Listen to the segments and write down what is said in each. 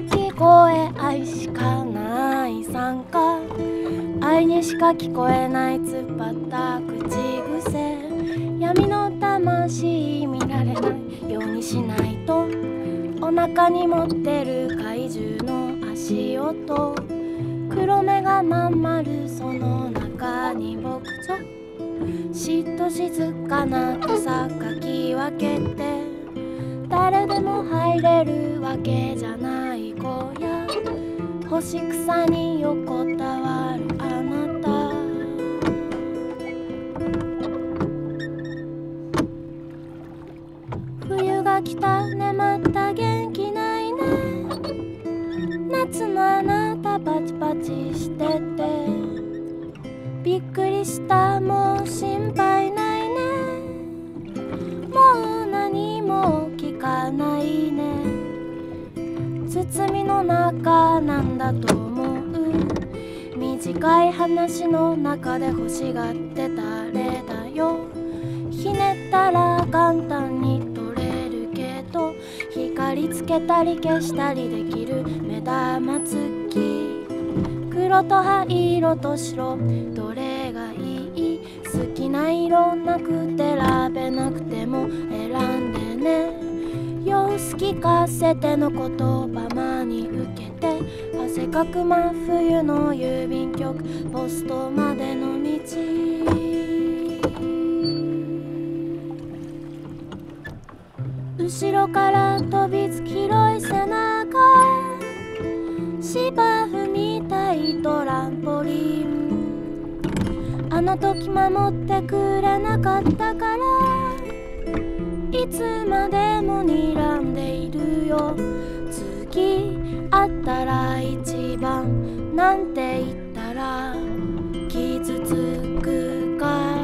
聞こえ愛しかない参加。愛にしか聞こえない突っ張った口癖。闇の魂見られないようにしないと。お腹に持ってる怪獣の足音。黒目がまん丸その中に僕としっと静かな草かき分けて。誰でも入れるわけじゃない。し草に横たわるあなた。冬が来たねまた元気ないね。夏のあなたパチパチしてて。びっくりしたもう心配包みの中なんだと思う。短い話の中で欲しがって誰だよ。ひねったら簡単に取れるけど光つけたり消したりできる目玉付き。黒と灰色と白どれがいい？好きな色なくて選べなくても選んでね。聞かせての言葉真に受けて汗かく真冬の郵便局ポストまでの道。後ろから飛びつき広い背中芝生みたいトランポリン。あの時守ってくれなかったからたら一番なんて言ったら傷つくか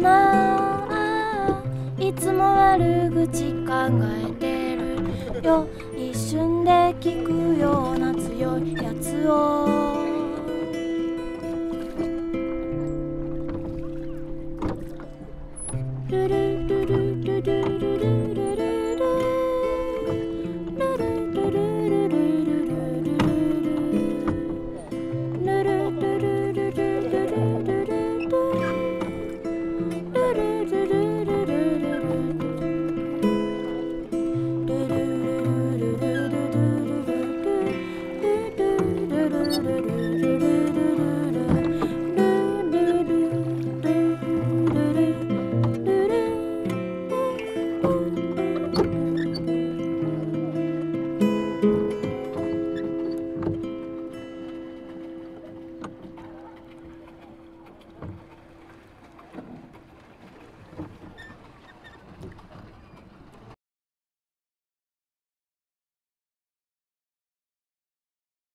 な。いつも悪口考えてるよ。一瞬で聞くような強いやつを